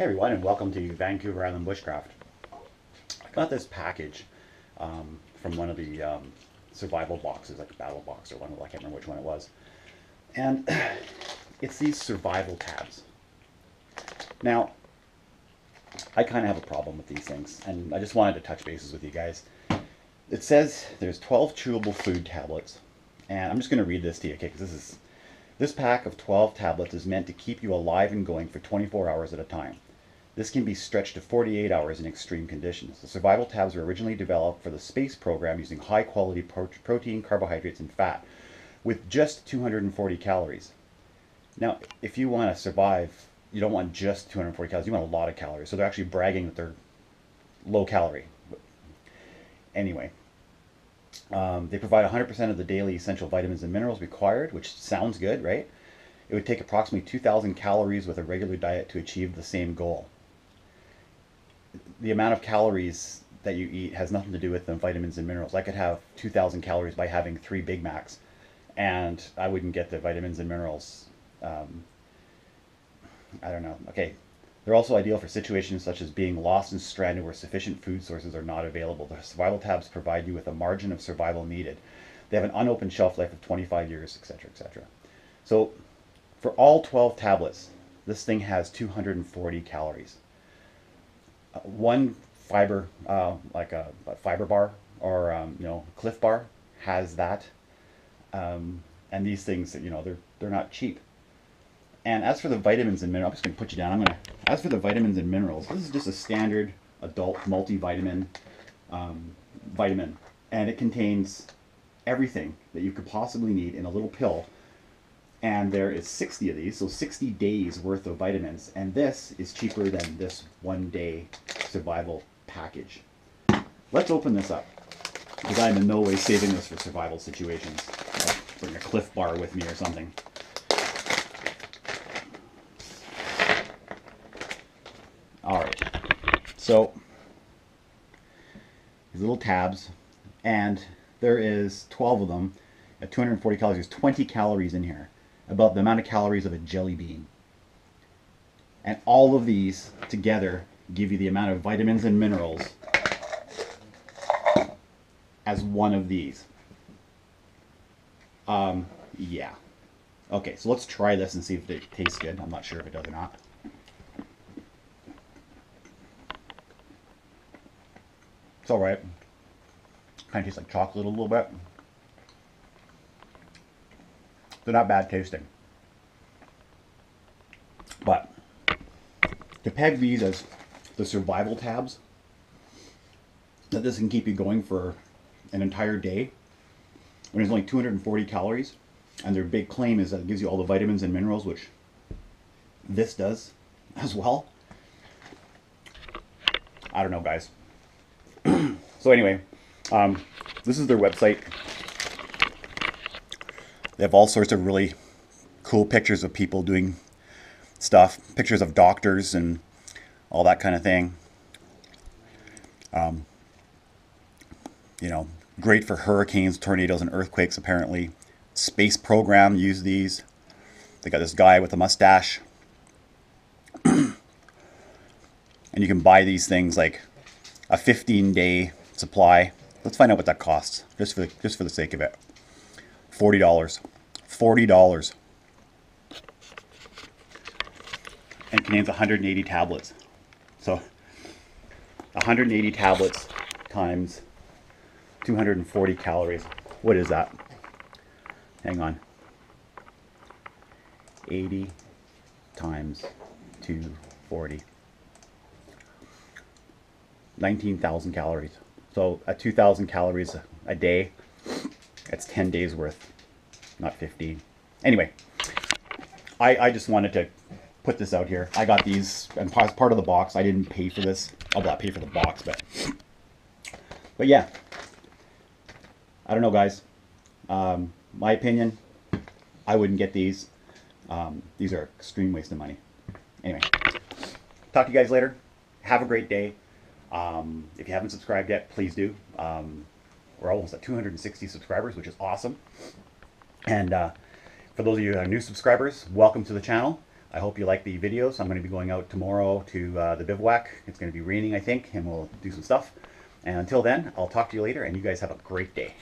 Hey everyone, and welcome to Vancouver Island Bushcraft. I got this package um, from one of the um, survival boxes, like a battle box or one of I can't remember which one it was. And it's these survival tabs. Now, I kind of have a problem with these things, and I just wanted to touch bases with you guys. It says there's 12 chewable food tablets, and I'm just going to read this to you, okay? Because this is this pack of 12 tablets is meant to keep you alive and going for 24 hours at a time. This can be stretched to 48 hours in extreme conditions. The survival tabs were originally developed for the space program using high quality pro protein, carbohydrates, and fat with just 240 calories. Now, if you want to survive, you don't want just 240 calories, you want a lot of calories. So they're actually bragging that they're low calorie. Anyway, um, they provide 100% of the daily essential vitamins and minerals required, which sounds good, right? It would take approximately 2,000 calories with a regular diet to achieve the same goal. The amount of calories that you eat has nothing to do with the vitamins and minerals. I could have 2,000 calories by having three Big Macs, and I wouldn't get the vitamins and minerals. Um, I don't know. Okay, they're also ideal for situations such as being lost and stranded where sufficient food sources are not available. The survival tabs provide you with a margin of survival needed. They have an unopened shelf life of 25 years, etc., etc. So, for all 12 tablets, this thing has 240 calories. Uh, one fiber, uh, like a, a, fiber bar or um, you know Clif Bar, has that. Um, and these things, you know, they're they're not cheap. And as for the vitamins and minerals, I'm just going to put you down. I'm going to, as for the vitamins and minerals, this is just a standard adult multivitamin um, vitamin. And it contains everything that you could possibly need in a little pill. And there is 60 of these, so 60 days worth of vitamins. And this is cheaper than this one day survival package. Let's open this up. Because I'm in no way saving this for survival situations. I'll bring a Clif Bar with me or something. All right. So these little tabs, and there is 12 of them at 240 calories. There's 20 calories in here, about the amount of calories of a jelly bean. And all of these together give you the amount of vitamins and minerals as one of these. Um, yeah. Okay, so let's try this and see if it tastes good. I'm not sure if it does or not. It's alright. Kind of tastes like chocolate a little bit. They're not bad tasting. But to peg these as the survival tabs, that this can keep you going for an entire day, when there's only 240 calories, and their big claim is that it gives you all the vitamins and minerals, which this does as well. I don't know, guys. So anyway, um, this is their website. They have all sorts of really cool pictures of people doing stuff, pictures of doctors and all that kind of thing. Um, you know, great for hurricanes, tornadoes, and earthquakes, apparently. Space program use these. They got this guy with a mustache. and you can buy these things like a 15 day supply. Let's find out what that costs, just for just for the sake of it. Forty dollars. Forty dollars. And contains 180 tablets. So 180 tablets times 240 calories. What is that? Hang on. 80 times 240. 19,000 calories. So at 2,000 calories a day, that's 10 days worth, not 15. Anyway, I, I just wanted to put this out here. I got these and part of the box. I didn't pay for this. I'll not pay for the box, but but yeah. I don't know, guys. Um, my opinion, I wouldn't get these. Um, these are extreme waste of money. Anyway, talk to you guys later. Have a great day. Um, if you haven't subscribed yet, please do. We're almost at 260 subscribers, which is awesome. And uh, for those of you who are new subscribers, welcome to the channel. I hope you like the videos. I'm going to be going out tomorrow to uh, the bivouac. It's going to be raining, I think, and we'll do some stuff. And until then, I'll talk to you later, and you guys have a great day.